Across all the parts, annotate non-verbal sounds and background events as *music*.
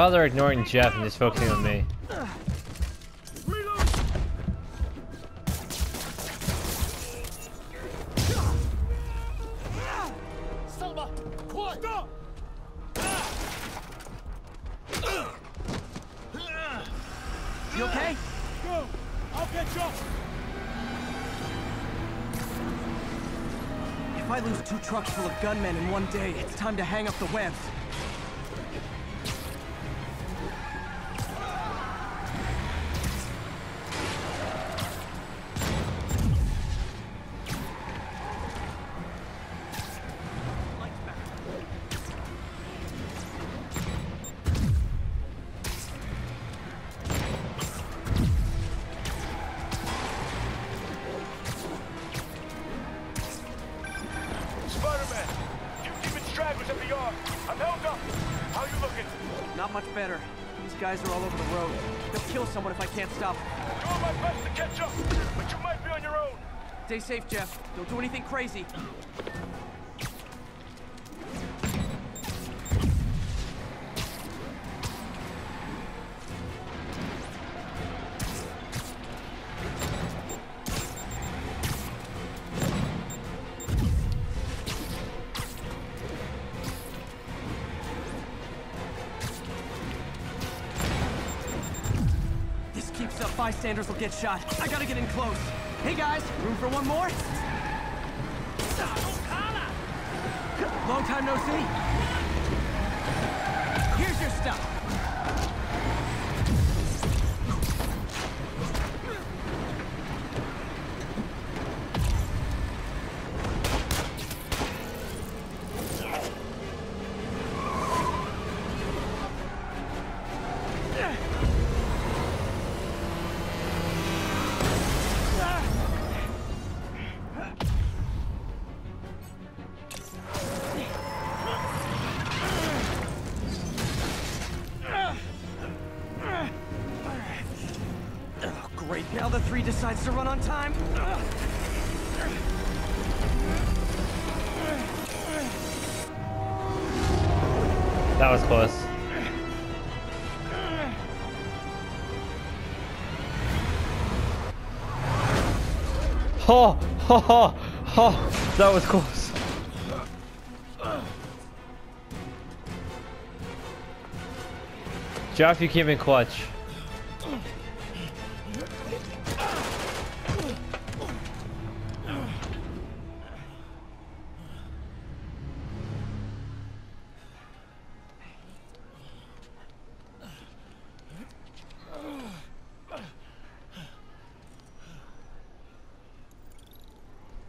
I thought they were ignoring Jeff and just focusing on me. You okay? Go! I'll catch up! If I lose two trucks full of gunmen in one day, it's time to hang up the webs. Stay safe, Jeff. Don't do anything crazy. This keeps up, bystanders will get shot. I gotta get in close. Hey guys, room for one more? Long time no see. Here's your stuff. The three decides to run on time. That was close. Oh, oh, oh, oh, that was close. Jeff, you came in clutch.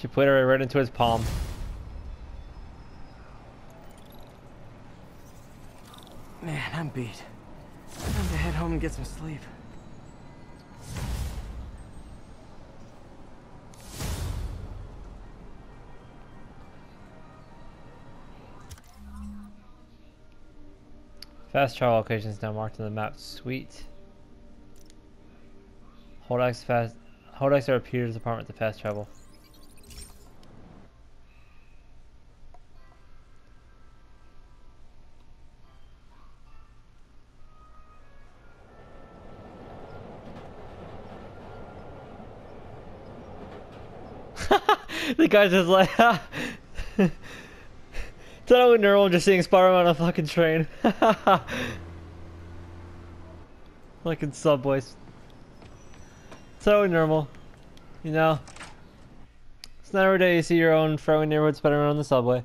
she put her right into his palm. Man, I'm beat. Time to head home and get some sleep. Fast travel locations now marked on the map. Sweet. Hold X fast. Hold X to Peter's apartment to fast travel. *laughs* the guy's just like, it's not Totally normal just seeing Spider-Man on a fucking train. *laughs* like in subways. Totally normal. You know? It's not every day you see your own friendly neighborhood Spider-Man on the subway.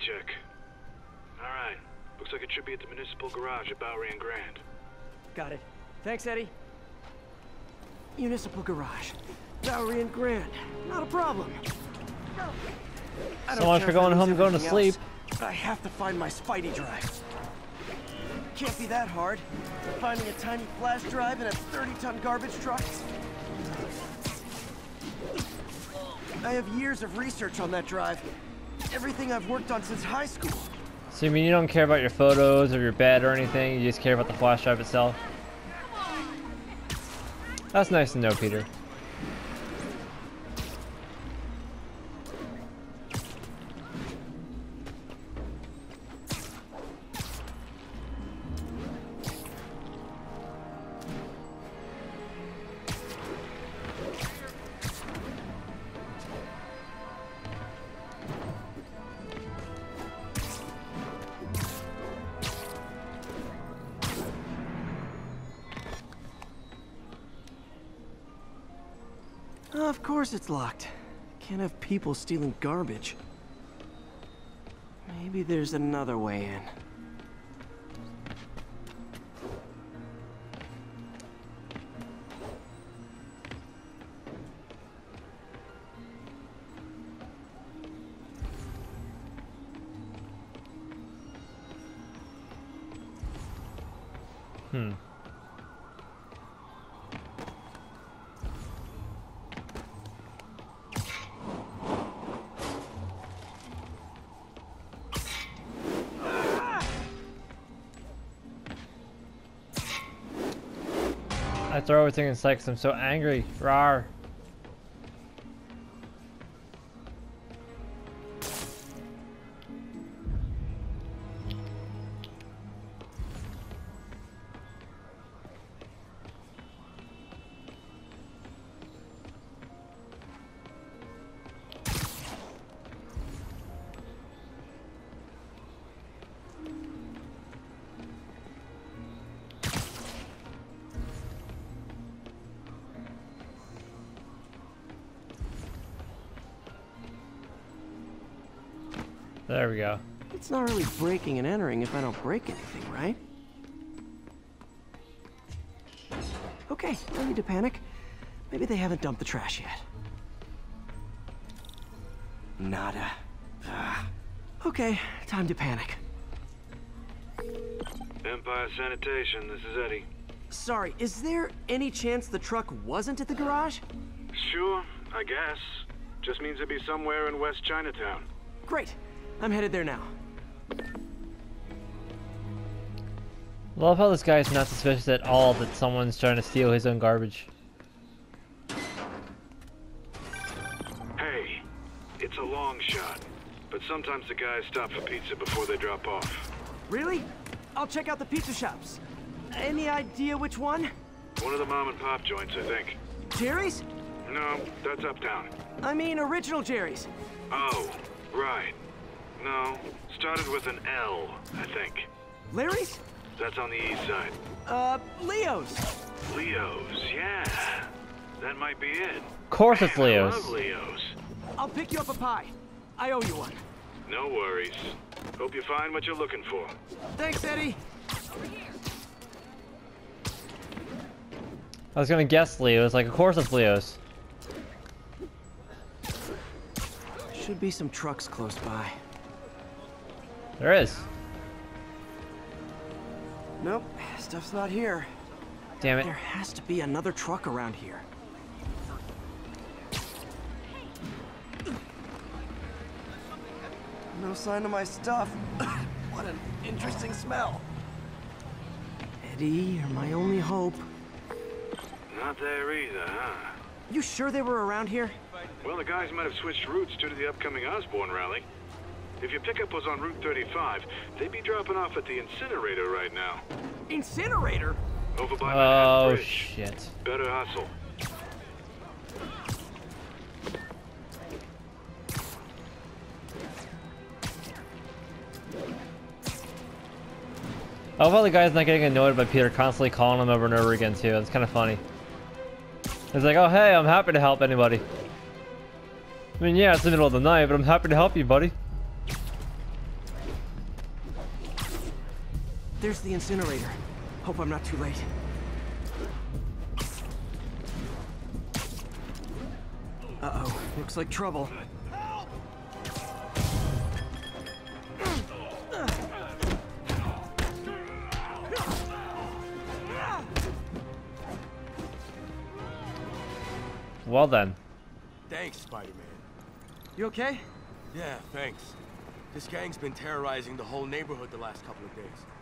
Let me check. Alright. Looks like it should be at the municipal garage at Bowery and Grand. Got it. Thanks, Eddie. Municipal garage. Bowery and Grand. Not a problem. I don't So much for going home and going to sleep. else, but I have to find my Spidey drive. Can't be that hard. Finding a tiny flash drive in a 30-ton garbage truck. I have years of research on that drive. Everything I've worked on since high school. So you mean you don't care about your photos or your bed or anything, you just care about the flash drive itself? That's nice to know, Peter. It's locked. Can't have people stealing garbage. Maybe there's another way in. Throw everything in 'cause I'm so angry. Rar. There we go. It's not really breaking and entering if I don't break anything, right? Okay, no need to panic. Maybe they haven't dumped the trash yet. Nada. Ah. Okay, time to panic. Empire Sanitation, this is Eddie. Sorry, is there any chance the truck wasn't at the garage? Sure, I guess. Just means it'd be somewhere in West Chinatown. Great, I'm headed there now. Love how this guy is not suspicious at all that someone's trying to steal his own garbage. Hey, it's a long shot, but sometimes the guys stop for pizza before they drop off. Really? I'll check out the pizza shops. Any idea which one? One of the mom and pop joints, I think. Jerry's? No, that's uptown. I mean, original Jerry's. Oh, right. No, started with an L, I think. Larry's? That's on the east side. Uh, Leo's. Leo's, yeah. That might be it. Of course it's Man, I Leo's. love Leo's. I'll pick you up a pie. I owe you one. No worries. Hope you find what you're looking for. Thanks, Eddie. Over here. I was gonna guess Leo's, like of course it's Leo's. Should be some trucks close by. There is. Nope, stuff's not here. Damn it. There has to be another truck around here. No sign of my stuff. *coughs* what an interesting smell. Eddie, you're my only hope. Not there either, huh? You sure they were around here? Well, the guys might have switched routes due to the upcoming Osborn rally. If your pickup was on Route 35, they'd be dropping off at the incinerator right now. Incinerator? Over by Oh Manhattan Bridge. shit. Better hustle. I love how the guy's not getting annoyed by Peter constantly calling him over and over again too. It's kind of funny. He's like, oh hey, I'm happy to help anybody. I mean, yeah, it's the middle of the night, but I'm happy to help you, buddy. There's the incinerator. Hope I'm not too late. Uh-oh, looks like trouble. Well then. Thanks, Spider-Man. You okay? Yeah, thanks. This gang's been terrorizing the whole neighborhood the last couple of days.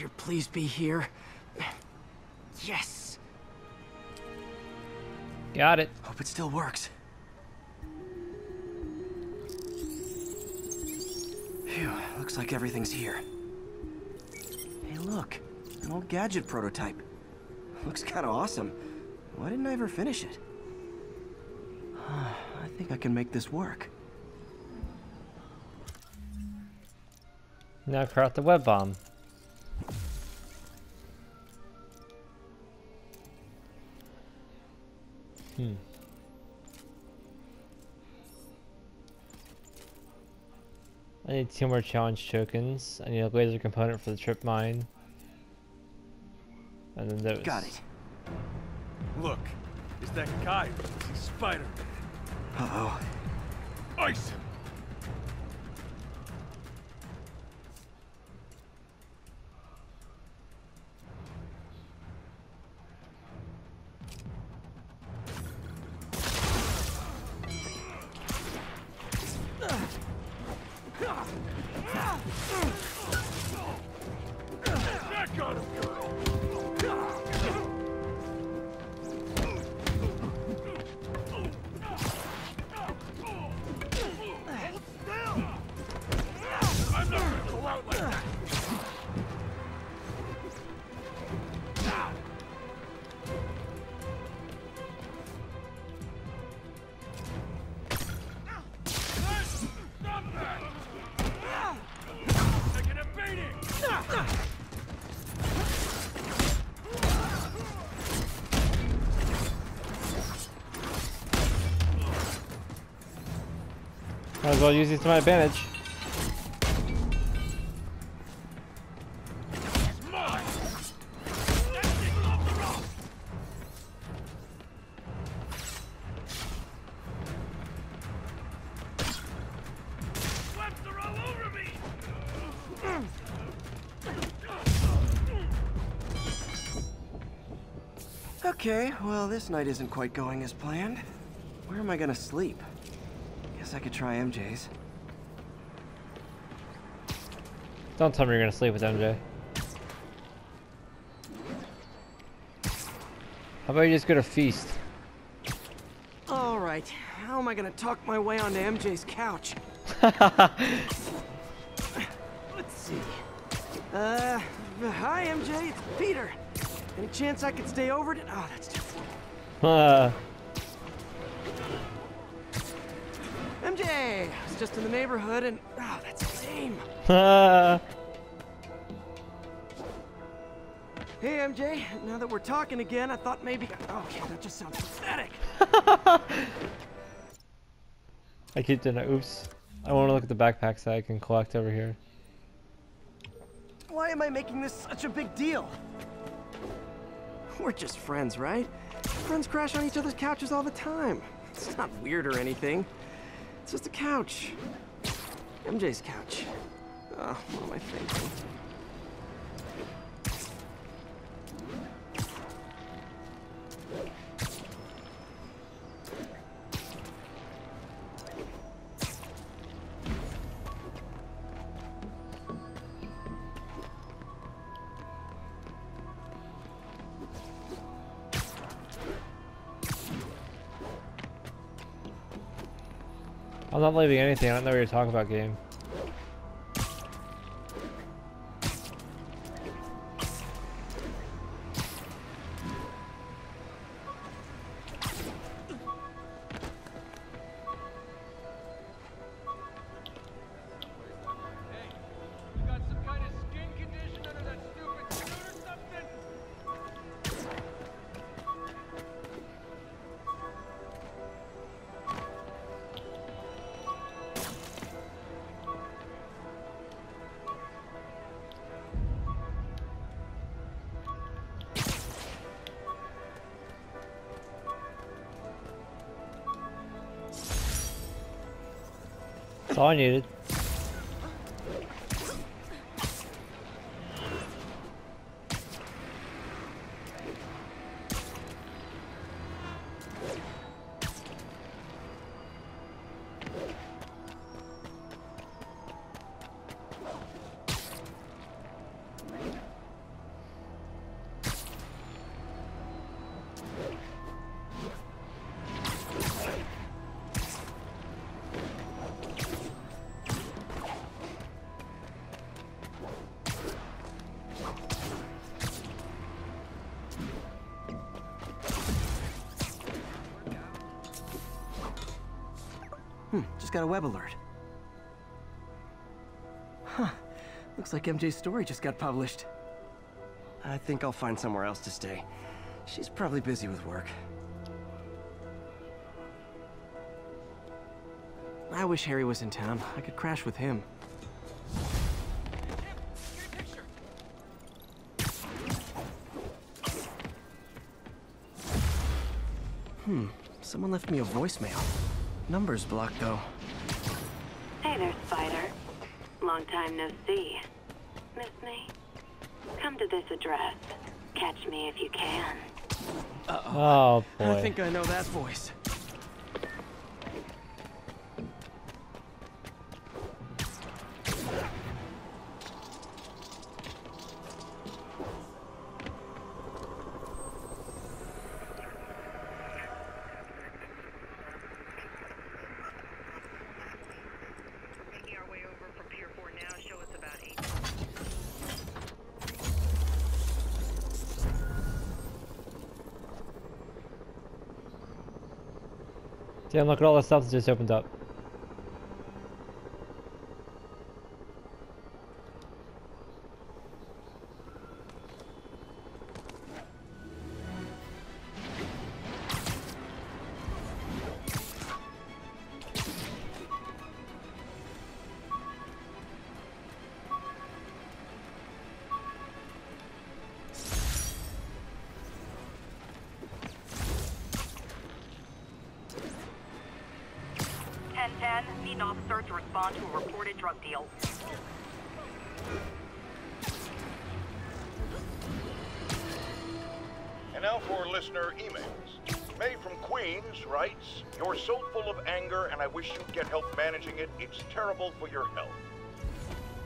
here, please be here. Yes! Got it. Hope it still works. Phew, looks like everything's here. Hey, look, an old gadget prototype. Looks kind of awesome. Why didn't I ever finish it? *sighs* I think I can make this work. Now craft the web bomb. Hmm. I need two more challenge tokens. I need a laser component for the trip mine. And then those. Got it. Look, is that guy. He's Spider-Man. Uh-oh. Ice him. As well use these to my advantage. Okay, well, this night isn't quite going as planned. Where am I gonna sleep? Guess I could try MJ's. Don't tell me you're gonna sleep with MJ. How about you just go to feast? All right, how am I gonna talk my way onto MJ's couch? *laughs* Let's see. Uh, hi MJ, it's Peter. Any chance I could stay over to? Oh, that's too full. *laughs* Uh, MJ, I was just in the neighborhood and oh, that's lame. uh, *laughs* Hey MJ, now that we're talking again, I thought maybe. Oh, yeah, that just sounds pathetic. *laughs* I keep doing that. Oops. I want to look at the backpacks that I can collect over here. Why am I making this such a big deal? We're just friends, right? Friends crash on each other's couches all the time. It's not weird or anything. It's just a couch. MJ's couch. Oh, what am I thinking? Not leaving anything. I don't know what you're talking about, game. All I needed. Just got a web alert. Huh. Looks like MJ's story just got published. I think I'll find somewhere else to stay. She's probably busy with work. I wish Harry was in town. I could crash with him. Hmm, someone left me a voicemail. Number's blocked though. Hey there, Spider. Long time no see. Miss me? Come to this address. Catch me if you can. uh-oh boy. I think I know that voice. Making our way over from Pier 4 now. Show us about 8. Damn, look at all the stuff that just opened up. Respond to a reported drug deal. And now for listener emails. May from Queens writes, You're so full of anger and I wish you'd get help managing it. It's terrible for your health.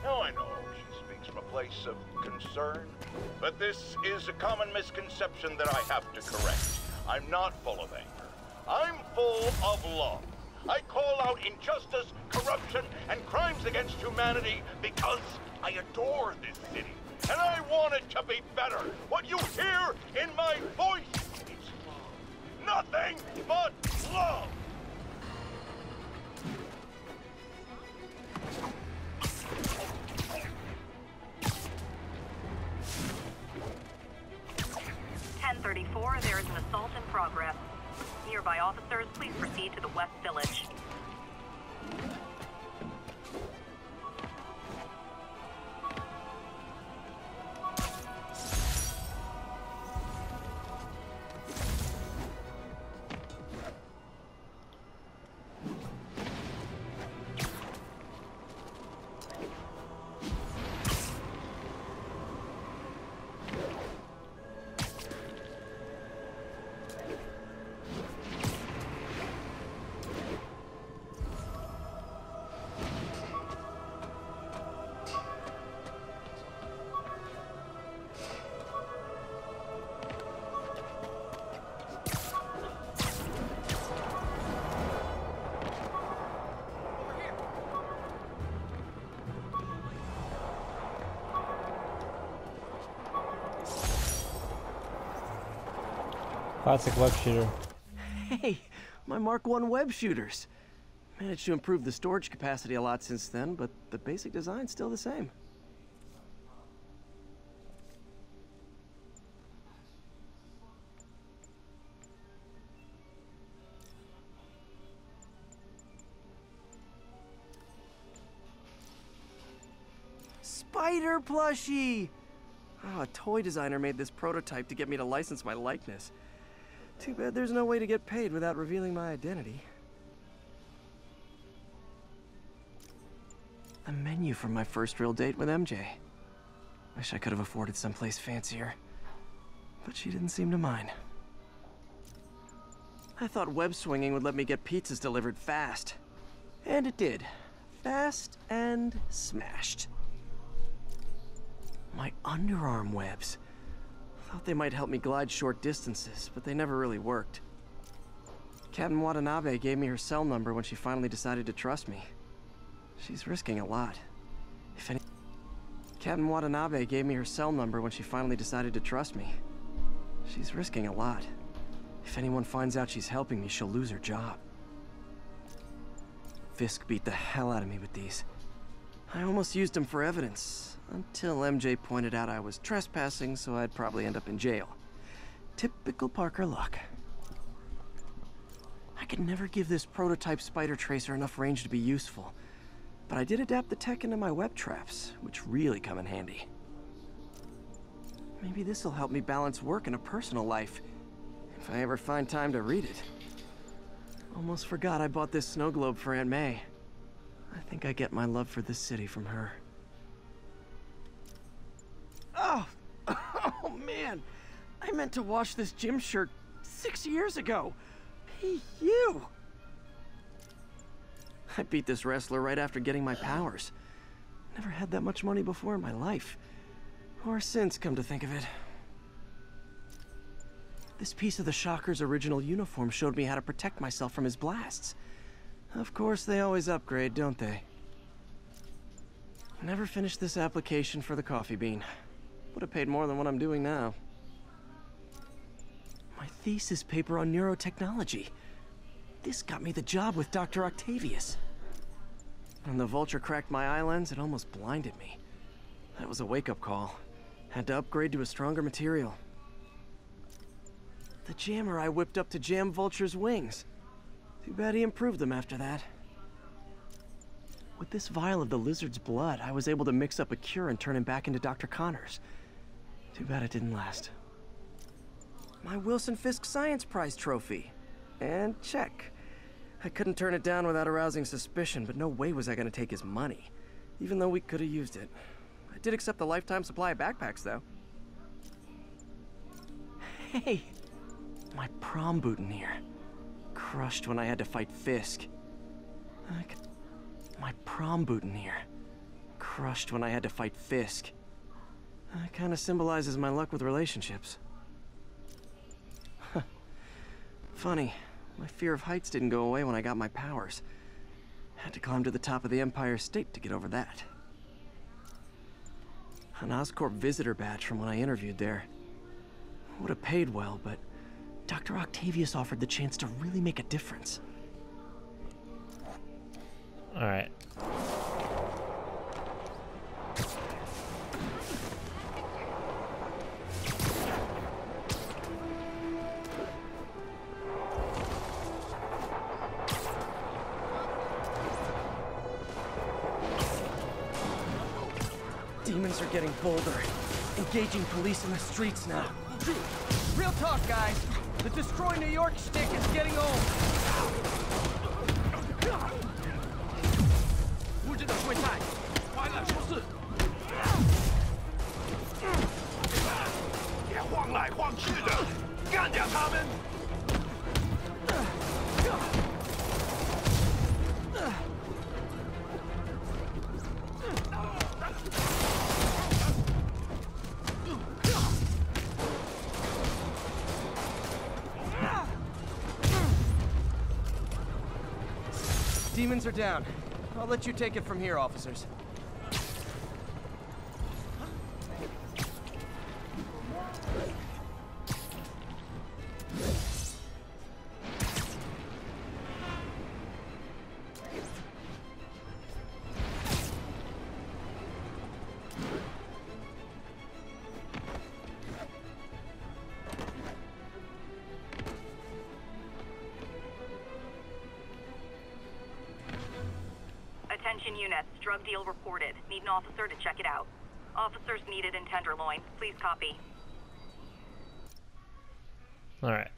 Now I know she speaks from a place of concern, but this is a common misconception that I have to correct. I'm not full of anger. I'm full of love. I call out injustice, corruption, and crimes against humanity because I adore this city. And I want it to be better. What you hear in my voice is love. Nothing but love. Ten thirty-four. There is an assault in progress. Nearby officers, please proceed to the West Village. Classic web shooter. Hey, my Mark 1 web shooters. Managed to improve the storage capacity a lot since then, but the basic design's still the same. Spider plushie! Oh, a toy designer made this prototype to get me to license my likeness. Too bad there's no way to get paid without revealing my identity. The menu from my first real date with MJ. Wish I could have afforded someplace fancier. But she didn't seem to mind. I thought web swinging would let me get pizzas delivered fast. And it did. Fast and smashed. My underarm webs. Thought they might help me glide short distances, but they never really worked. Captain Watanabe gave me her cell number when she finally decided to trust me. She's risking a lot. If any... Captain Watanabe gave me her cell number when she finally decided to trust me. She's risking a lot. If anyone finds out she's helping me, she'll lose her job. Fisk beat the hell out of me with these. I almost used them for evidence, until MJ pointed out I was trespassing, so I'd probably end up in jail. Typical Parker luck. I could never give this prototype spider tracer enough range to be useful, but I did adapt the tech into my web traps, which really come in handy. Maybe this'll help me balance work and a personal life, if I ever find time to read it. Almost forgot I bought this snow globe for Aunt May. I think I get my love for this city from her. Oh! *laughs* Oh, man! I meant to wash this gym shirt six years ago! You! I beat this wrestler right after getting my powers. Never had that much money before in my life. Or since, come to think of it. This piece of the Shocker's original uniform showed me how to protect myself from his blasts. Of course, they always upgrade, don't they? Never finished this application for the coffee bean. Would have paid more than what I'm doing now. My thesis paper on neurotechnology. This got me the job with Dr. Octavius. When the vulture cracked my eye lens, it almost blinded me. That was a wake-up call. Had to upgrade to a stronger material. The jammer I whipped up to jam Vulture's wings. Too bad he improved them after that. With this vial of the lizard's blood, I was able to mix up a cure and turn him back into Dr. Connors. Too bad it didn't last. My Wilson Fisk Science Prize trophy. And check. I couldn't turn it down without arousing suspicion, but no way was I gonna take his money. Even though we could have used it. I did accept the lifetime supply of backpacks, though. Hey! My prom boutonniere. Crushed when I had to fight Fisk. My prom boutonniere. Crushed when I had to fight Fisk. That kind of symbolizes my luck with relationships. Funny, My fear of heights didn't go away when I got my powers. Had to climb to the top of the Empire State to get over that. An Oscorp visitor badge from when I interviewed there. Would have paid well, but Dr. Octavius offered the chance to really make a difference. Alright. Getting bolder, engaging police in the streets now. Real talk, guys. The Destroy New York stick is getting old. Demons are down. I'll let you take it from here, officers. An officer to check it out. Officers needed in Tenderloin. Please copy. Alright.